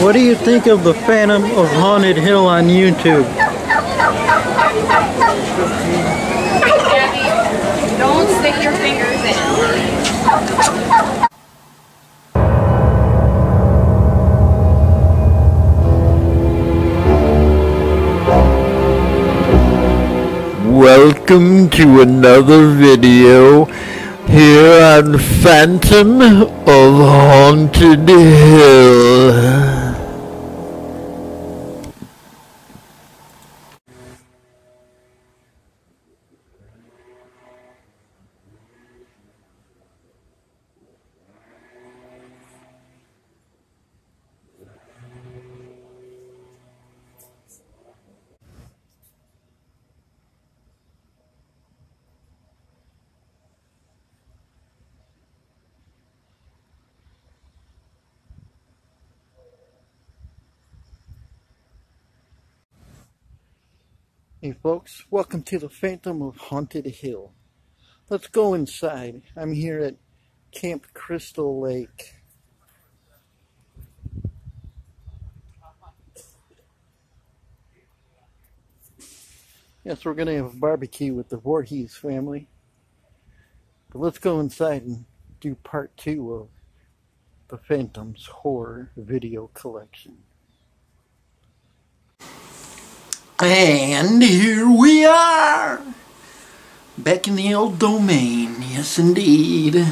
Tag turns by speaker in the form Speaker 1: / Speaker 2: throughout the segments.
Speaker 1: What do you think of the Phantom of Haunted Hill on YouTube?
Speaker 2: Gabby, don't stick your fingers in.
Speaker 3: Welcome to another video here on Phantom of Haunted Hill.
Speaker 1: Hey folks, welcome to the Phantom of Haunted Hill. Let's go inside. I'm here at Camp Crystal Lake. Yes, we're going to have a barbecue with the Voorhees family. But let's go inside and do part two of the Phantom's horror video collection. And here we are! Back in the old domain, yes indeed.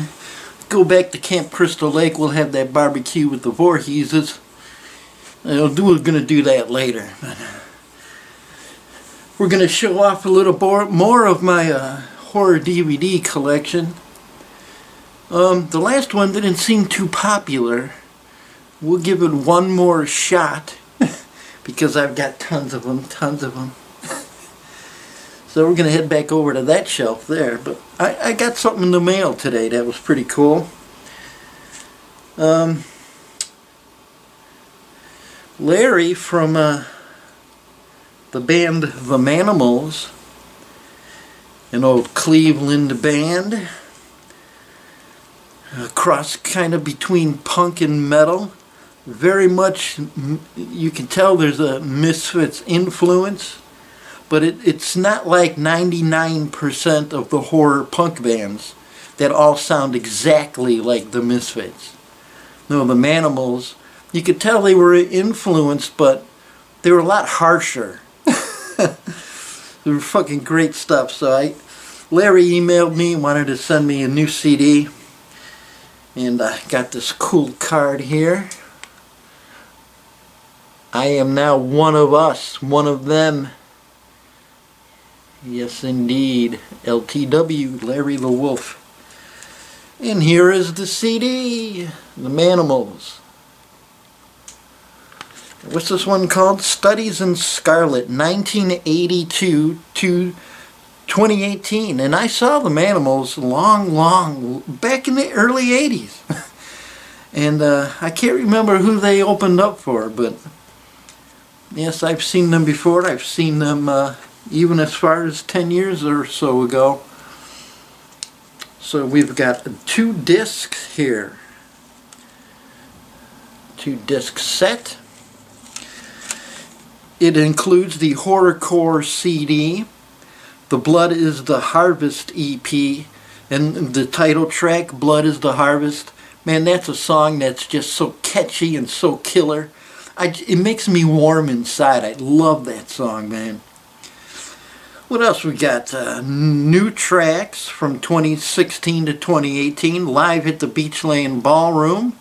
Speaker 1: Go back to Camp Crystal Lake, we'll have that barbecue with the Voorheeses. We're going to do that later. Uh, we're going to show off a little more of my uh, horror DVD collection. Um, the last one didn't seem too popular. We'll give it one more shot because I've got tons of them, tons of them. so we're going to head back over to that shelf there. But I, I got something in the mail today that was pretty cool. Um, Larry from uh, the band The Manimals, an old Cleveland band, a cross kind of between punk and metal very much you can tell there's a Misfits influence but it, it's not like 99% of the horror punk bands that all sound exactly like the Misfits. No, the Manimals, you could tell they were influenced but they were a lot harsher. they were fucking great stuff so I Larry emailed me wanted to send me a new CD and I got this cool card here I am now one of us, one of them. Yes, indeed. LTW, Larry the Wolf. And here is the CD, The Manimals. What's this one called? Studies in Scarlet, 1982 to 2018. And I saw The Manimals long, long, back in the early 80s. and uh, I can't remember who they opened up for, but Yes, I've seen them before. I've seen them uh, even as far as 10 years or so ago. So we've got two discs here. Two disc set. It includes the Horrorcore CD, The Blood is the Harvest EP, and the title track, Blood is the Harvest. Man, that's a song that's just so catchy and so killer. I, it makes me warm inside. I love that song, man. What else we got? Uh, new tracks from 2016 to 2018, live at the Beach Lane Ballroom.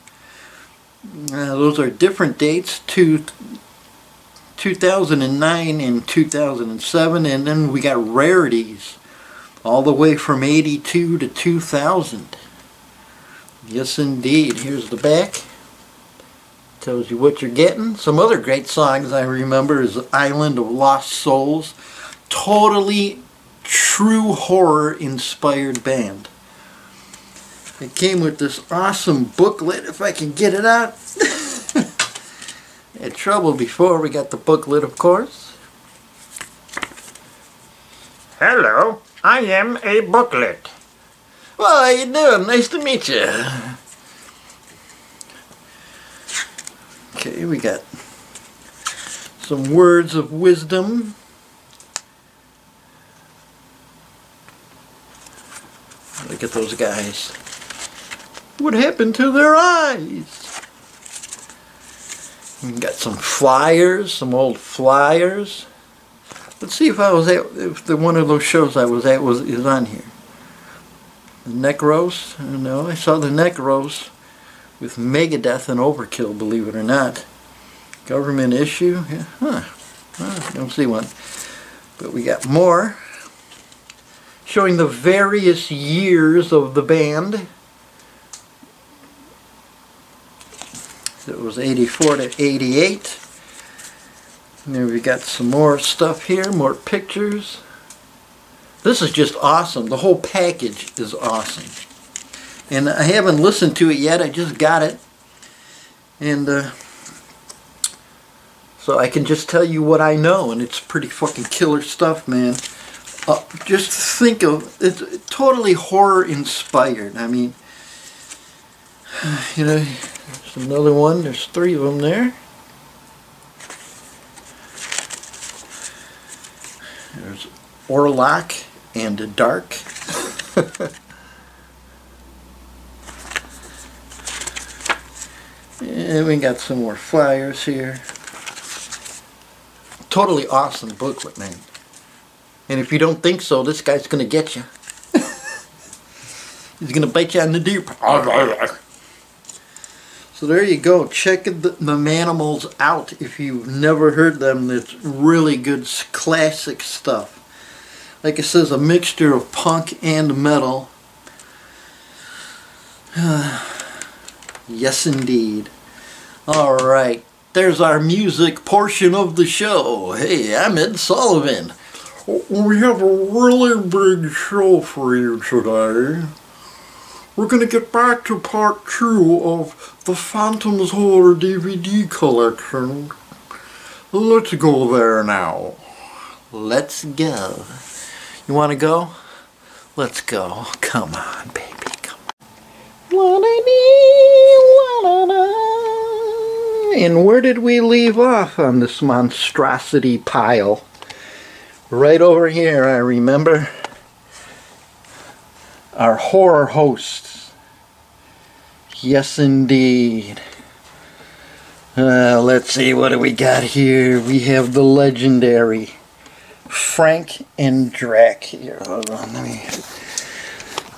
Speaker 1: Uh, those are different dates, two, 2009 and 2007, and then we got rarities all the way from 82 to 2000. Yes, indeed. Here's the back tells you what you're getting. Some other great songs I remember is Island of Lost Souls. Totally true horror inspired band. It came with this awesome booklet, if I can get it out. Had trouble before we got the booklet, of course.
Speaker 4: Hello, I am a booklet.
Speaker 1: Well, how you doing? Nice to meet you. Okay, we got some words of wisdom. Look at those guys. What happened to their eyes? We got some flyers, some old flyers. Let's see if I was at if the one of those shows I was at was is on here. The Necros? No, I saw the Necros with Megadeth and Overkill, believe it or not. Government issue? Yeah. Huh. huh. Don't see one. But we got more showing the various years of the band. It was 84 to 88. And then we got some more stuff here, more pictures. This is just awesome. The whole package is awesome. And I haven't listened to it yet. I just got it. And uh, so I can just tell you what I know. And it's pretty fucking killer stuff, man. Uh, just think of it's totally horror inspired. I mean, you know, there's another one. There's three of them there. There's Orlok and Dark. and we got some more flyers here. Totally awesome booklet, man. And if you don't think so, this guy's gonna get you. He's gonna bite you in the deep. So there you go. Check the, the Manimals out if you've never heard them. It's really good classic stuff. Like it says, a mixture of punk and metal. yes, indeed. All right. There's our music portion of the show. Hey, I'm Ed Sullivan. We have a really big show for you today. We're going to get back to part two of the Phantom's Horror DVD collection. Let's go there now. Let's go. You want to go? Let's go. Come on, baby. Come on. And where did we leave off on this monstrosity pile? Right over here, I remember our horror hosts. Yes, indeed. Uh, let's see, what do we got here? We have the legendary Frank and Drac here. Hold on, let me,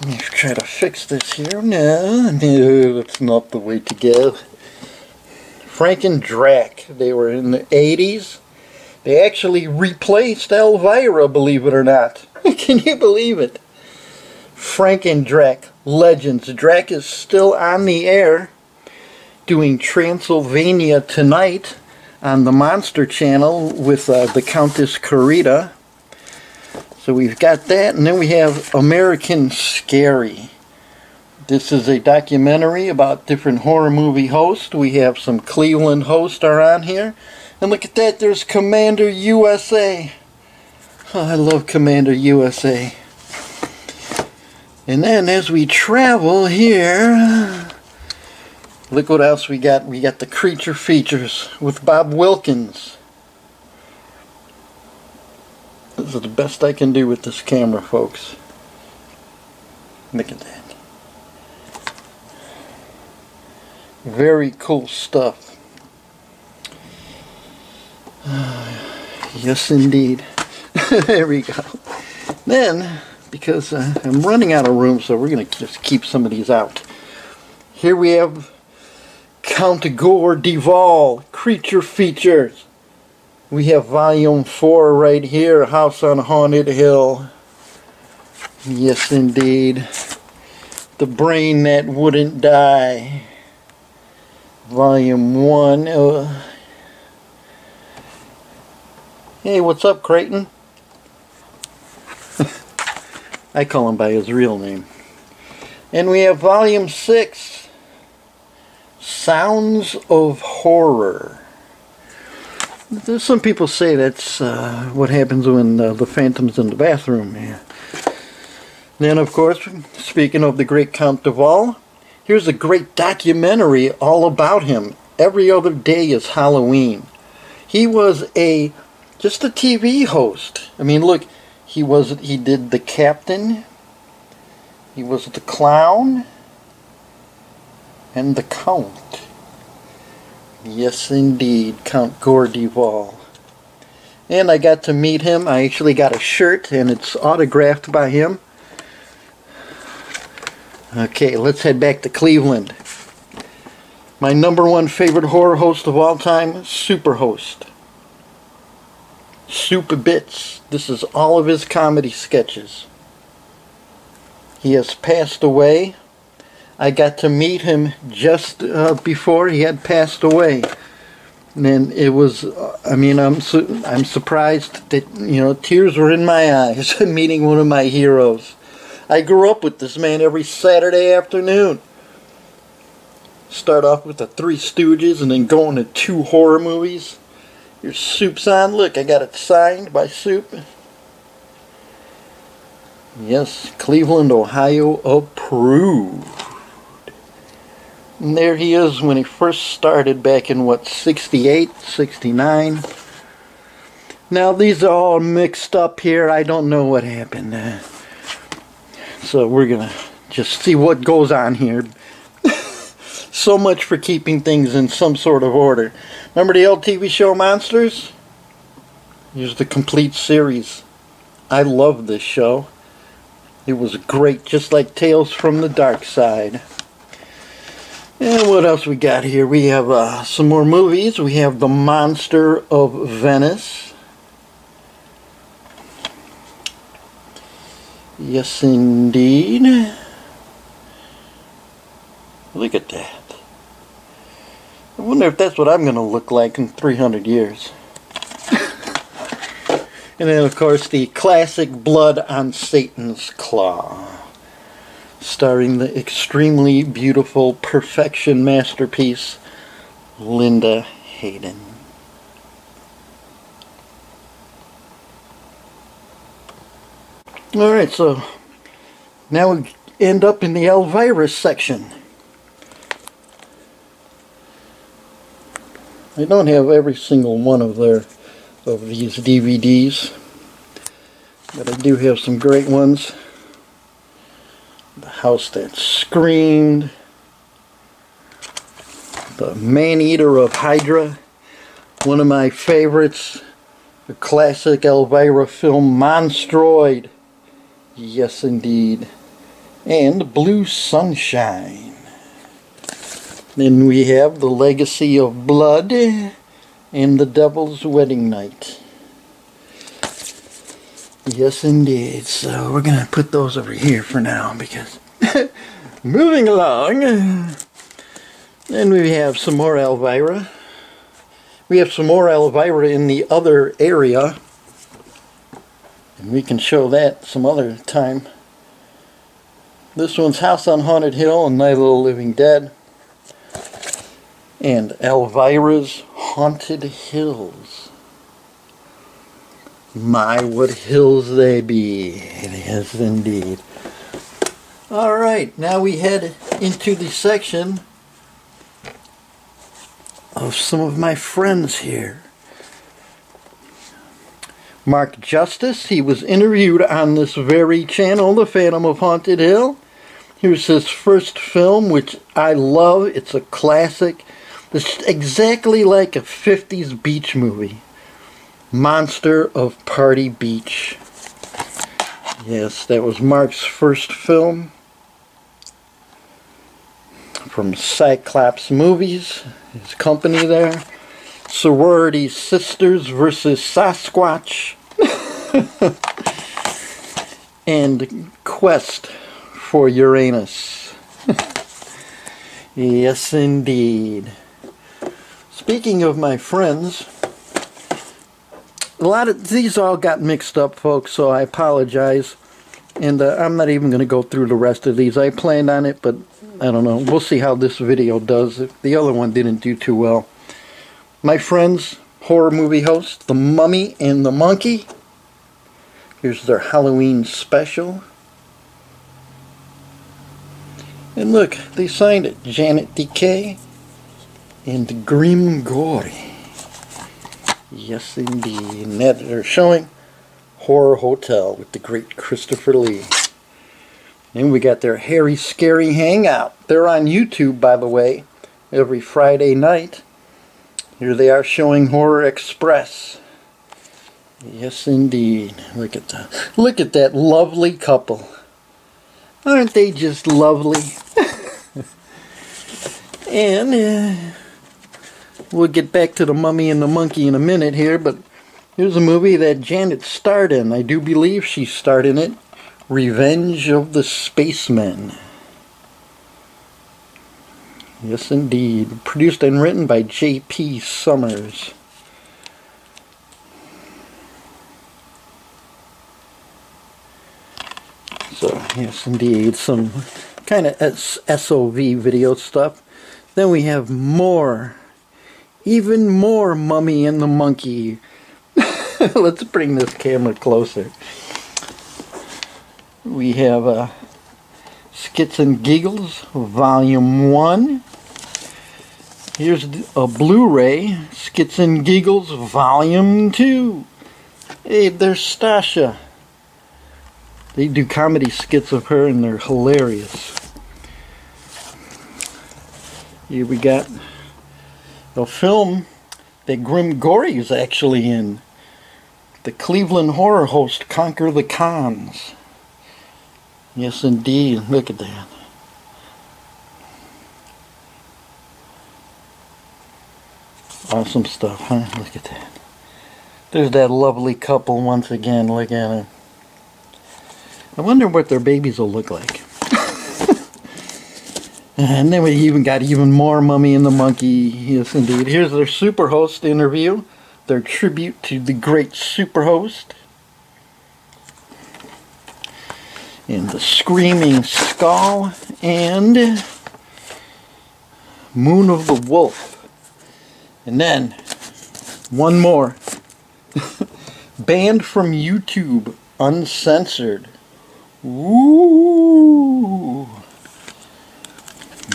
Speaker 1: let me try to fix this here. No, no, that's not the way to go. Frank and Drac, they were in the 80s. They actually replaced Elvira, believe it or not. Can you believe it? Frank and Drac, legends. Drac is still on the air doing Transylvania tonight on the Monster Channel with uh, the Countess Carita. So we've got that, and then we have American Scary. This is a documentary about different horror movie hosts. We have some Cleveland hosts are on here. And look at that, there's Commander USA. Oh, I love Commander USA. And then as we travel here, look what else we got. We got the creature features with Bob Wilkins. This is the best I can do with this camera, folks. Look at that. Very cool stuff. yes, indeed. there we go. Then, because uh, I'm running out of room, so we're to just keep some of these out. Here we have Count Gore de Vol, Creature Features. We have Volume 4 right here, House on Haunted Hill. Yes, indeed. The Brain That Wouldn't Die. Volume 1. Uh, hey, what's up, Creighton? I call him by his real name. And we have Volume 6, Sounds of Horror. There's some people say that's uh, what happens when uh, the phantom's in the bathroom. Yeah. Then, of course, speaking of the great Count de Vol, here's a great documentary all about him. every other day is Halloween. He was a just a TV host. I mean, look, he was he did the captain. He was the clown and the count. Yes, indeed, Count Gore de Vol. And I got to meet him. I actually got a shirt, and it's autographed by him. Okay, let's head back to Cleveland. My number one favorite horror host of all time, Superhost. Super Bits. This is all of his comedy sketches. He has passed away. I got to meet him just uh, before he had passed away. And it was, uh, I mean, I'm su I'm surprised that, you know, tears were in my eyes meeting one of my heroes. I grew up with this man every Saturday afternoon. Start off with the Three Stooges and then going to two horror movies. Your soup's on. Look, I got it signed by Soup. Yes, Cleveland, Ohio approved. And there he is when he first started back in what, 68, 69. Now these are all mixed up here. I don't know what happened. So we're going to just see what goes on here. so much for keeping things in some sort of order. Remember the old TV show Monsters? Here's the complete series. I love this show. It was great, just like Tales from the Dark Side. And what else we got here? We have uh, some more movies. We have The Monster of Venice. Yes, indeed. Look at that. I wonder if that's what I'm going to look like in 300 years. and then, of course, the classic Blood on Satan's Claw starring the extremely beautiful perfection masterpiece Linda Hayden. Alright, so now we end up in the Elvira section. I don't have every single one of their of these DVDs, but I do have some great ones. The House That Screamed, The Man-Eater of Hydra, one of my favorites, the classic Elvira film Monstroid. Yes, indeed. And Blue Sunshine. Then we have The Legacy of Blood and The Devil's Wedding Night. Yes, indeed. So we're going to put those over here for now because moving along. Then we have some more Elvira. We have some more Elvira in the other area. And we can show that some other time. This one's House on Haunted Hill and of the Living Dead. And Elvira's Haunted Hills. My, what hills they be. Yes, indeed. Alright, now we head into the section of some of my friends here. Mark Justice, he was interviewed on this very channel, The Phantom of Haunted Hill. Here's his first film, which I love. It's a classic. It's exactly like a 50s beach movie. Monster of Party Beach. Yes, that was Mark's first film from Cyclops Movies, his company there. Sorority Sisters versus Sasquatch. and Quest for Uranus. yes, indeed. Speaking of my friends, a lot of these all got mixed up, folks, so I apologize. And uh, I'm not even going to go through the rest of these. I planned on it, but I don't know. We'll see how this video does. The other one didn't do too well. My friends, horror movie host, The Mummy and the Monkey. Here's their Halloween special. And look, they signed it. Janet DeKay and Grim Gory. Yes, indeed. And they're showing Horror Hotel with the great Christopher Lee. And we got their Harry Scary Hangout. They're on YouTube, by the way, every Friday night. Here they are showing Horror Express. Yes, indeed. Look at that. Look at that lovely couple. Aren't they just lovely? and uh, we'll get back to the mummy and the monkey in a minute here, but here's a movie that Janet starred in. I do believe she starred in it. Revenge of the Spacemen. Yes, indeed. Produced and written by J.P. Summers. So, yes, indeed, some kind of SOV video stuff. Then we have more, even more Mummy and the Monkey. Let's bring this camera closer. We have uh, Skits and Giggles, Volume 1. Here's a Blu-ray, Skits and Giggles, Volume 2. Hey, there's Stasha. They do comedy skits of her and they're hilarious. Here we got a film that Grim Gory is actually in. The Cleveland horror host Conquer the Cons. Yes, indeed. Look at that. Awesome stuff, huh? Look at that. There's that lovely couple once again. Look at it. I wonder what their babies will look like. and then we even got even more Mummy and the Monkey. Yes, indeed. Here's their Superhost interview. Their tribute to the great Superhost. And the Screaming Skull. And Moon of the Wolf. And then, one more. Banned from YouTube, uncensored. Ooh.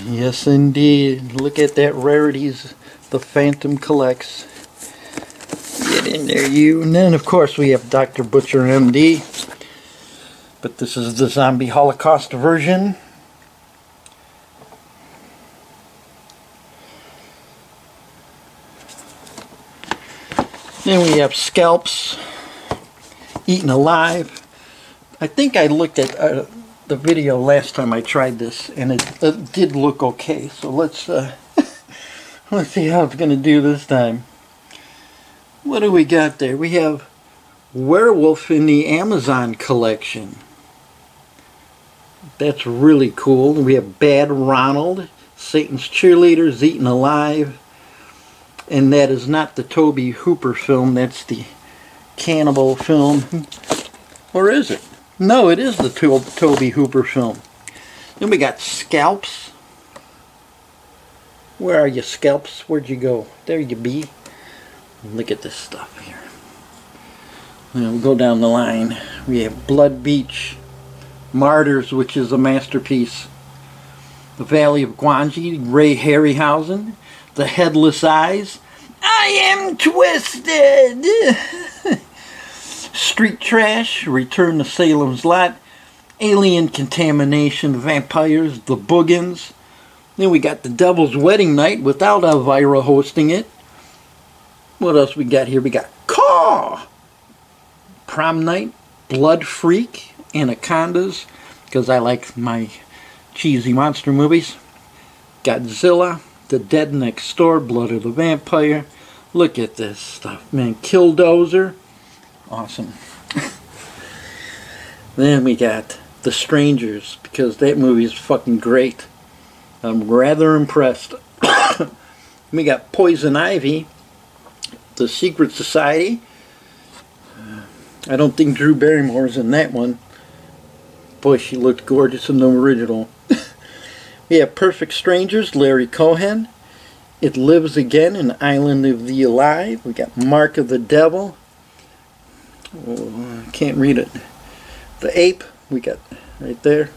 Speaker 1: Yes, indeed. Look at that rarities the Phantom collects. Get in there, you. And then, of course, we have Dr. Butcher MD. But this is the Zombie Holocaust version. Then we have scalps eaten alive. I think I looked at uh, the video last time I tried this and it, it did look okay. So let's uh, let's see how it's going to do this time. What do we got there? We have Werewolf in the Amazon collection. That's really cool. We have Bad Ronald, Satan's Cheerleaders Eaten Alive, and that is not the Tobe Hooper film, that's the cannibal film. Or is it? No, it is the to Tobe Hooper film. Then we got Scalps. Where are you, Scalps? Where'd you go? There you be. Look at this stuff here. We'll go down the line. We have Blood Beach, Martyrs, which is a masterpiece. The Valley of Gwangi, Ray Harryhausen, the headless eyes. I am twisted! Street Trash, Return to Salem's Lot, Alien Contamination, Vampires, The Boogens. Then we got The Devil's Wedding Night without Elvira hosting it. What else we got here? We got Caw! Prom Night, Blood Freak, Anacondas, because I like my cheesy monster movies. Godzilla, the Dead Next Door, Blood of the Vampire. Look at this stuff, man. Killdozer. Awesome. then we got The Strangers, because that movie is fucking great. I'm rather impressed. we got Poison Ivy, The Secret Society. Uh, I don't think Drew Barrymore's in that one. Boy, she looked gorgeous in the original. We have Perfect Strangers, Larry Cohen. It Lives Again, An Island of the Alive. We got Mark of the Devil. Oh, I can't read it. The Ape, we got right there.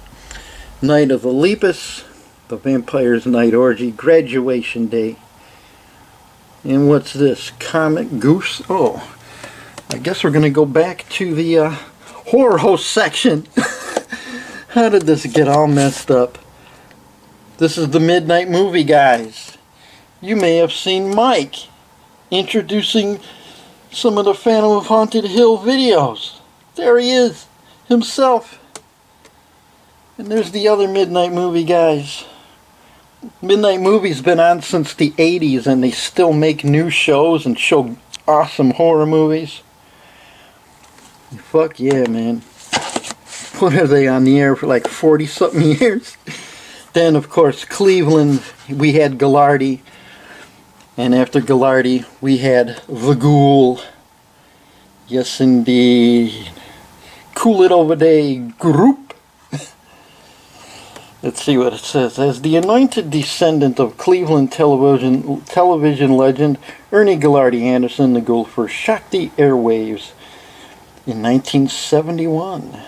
Speaker 1: Night of the Lepus. The Vampire's Night Orgy. Graduation Day. And what's this? Comic Goose? Oh, I guess we're going to go back to the uh, horror host section. How did this get all messed up? This is the Midnight Movie Guys. You may have seen Mike introducing some of the Phantom of Haunted Hill videos. There he is, himself. And there's the other Midnight Movie Guys. Midnight Movie's been on since the 80s and they still make new shows and show awesome horror movies. Fuck yeah, man. What are they on the air for like 40 something years? Then, of course, Cleveland, we had Ghoulardi. And after Ghoulardi, we had The Ghoul. Yes, indeed. Cool It Over Day Group. Let's see what it says. As the anointed descendant of Cleveland television television legend Ernie Ghoulardi Anderson, the Ghoul first shocked the airwaves in 1971.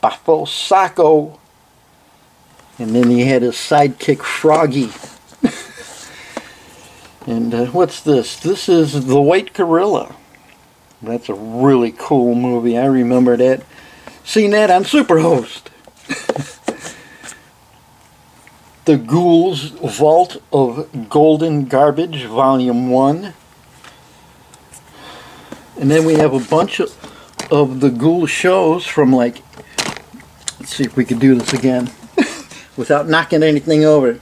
Speaker 1: Buffalo Sacco. And then he had his sidekick Froggy. And uh, what's this? This is The White Gorilla. That's a really cool movie. I remember that. Seen that on Superhost. The Ghouls Vault of Golden Garbage, Volume 1. And then we have a bunch of, of the Ghoul shows from like, let's see if we can do this again without knocking anything over.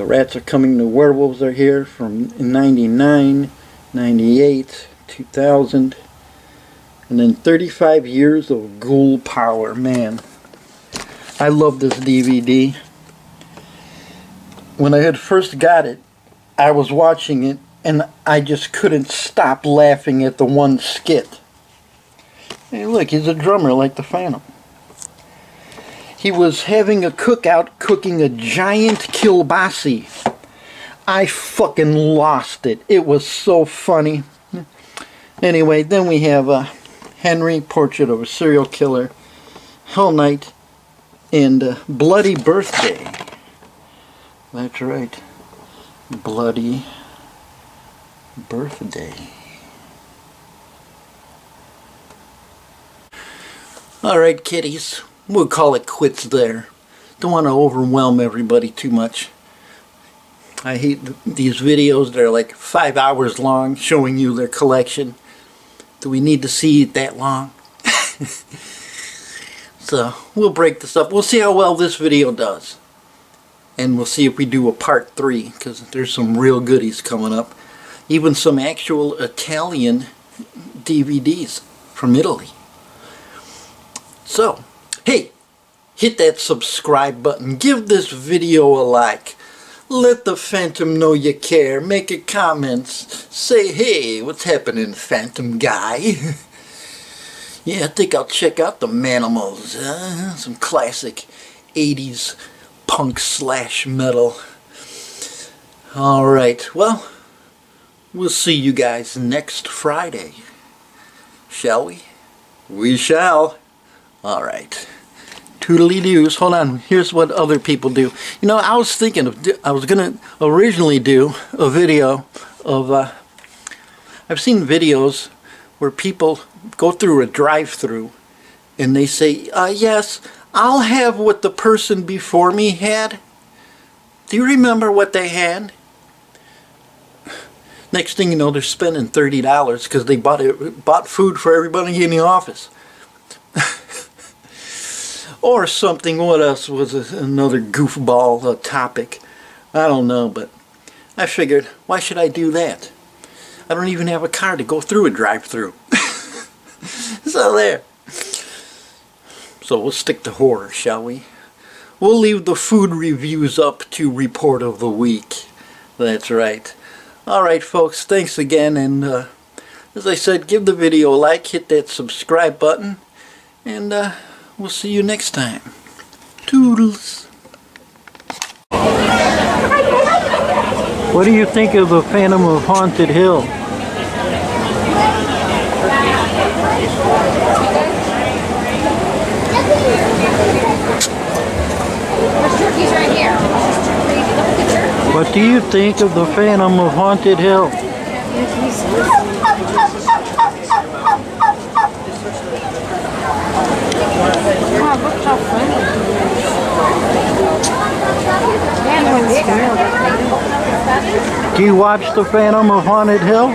Speaker 1: The Rats Are Coming, The Werewolves are here from 99, 98, 2000. And then 35 years of Ghoul Power, man. I love this DVD. When I had first got it, I was watching it and I just couldn't stop laughing at the one skit. Hey look, he's a drummer like the Phantom. He was having a cookout cooking a giant kielbasa. I fucking lost it. It was so funny. Anyway, then we have uh, Henry, Portrait of a Serial Killer, Hell Night, and uh, Bloody Birthday. That's right. Bloody Birthday. Alright, kiddies. We'll call it quits there. Don't want to overwhelm everybody too much. I hate th these videos that are like five hours long showing you their collection. Do we need to see it that long? So we'll break this up. We'll see how well this video does. And we'll see if we do a part three because there's some real goodies coming up. Even some actual Italian DVDs from Italy. So, hey, hit that subscribe button. Give this video a like. Let the Phantom know you care. Make a comment. Say, hey, what's happening, Phantom guy? Yeah, I think I'll check out the Manimals. Uh, some classic 80s punk slash metal. Alright, well, we'll see you guys next Friday. Shall we? We shall. Alright. Toodly doos. Hold on. Here's what other people do. You know, I was thinking of, I was going to originally do a video of, uh, I've seen videos where people go through a drive-through and they say, uh, yes, I'll have what the person before me had. Do you remember what they had? Next thing you know, they're spending $30 because they bought, it, bought food for everybody in the office. or something, what else was another goofball topic? I don't know, but I figured, why should I do that? I don't even have a car to go through a drive-through. so there. So we'll stick to horror, shall we? We'll leave the food reviews up to report of the week. That's right. Alright folks, thanks again and uh, as I said, give the video a like, hit that subscribe button, and uh, we'll see you next time. Toodles! What do you think of the Phantom of Haunted Hill?
Speaker 2: There's turkeys right here. Look at the turkey.
Speaker 1: What do you think of the Phantom of Haunted Hill? Do you watch the Phantom of Haunted Hill?